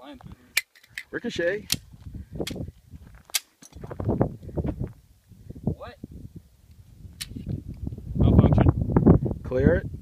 flying through here. Ricochet. What? Malfunction. Clear it.